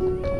Música